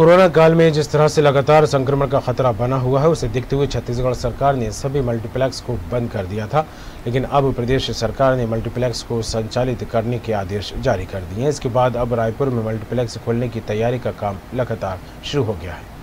Corona काल में जिस तरह से लगातार संक्रमण का खतरा बना हुआ है, उसे देखते हुए छत्तीसगढ़ सरकार ने सभी मल्टीप्लेक्स को बंद कर दिया था। लेकिन अब प्रदेश सरकार ने मल्टीप्लेक्स को संचालित करने के आदेश जारी कर दिए हैं। इसके बाद अब रायपुर में मल्टीप्लेक्स खोलने की तैयारी का काम लगातार शुरू हो गया है।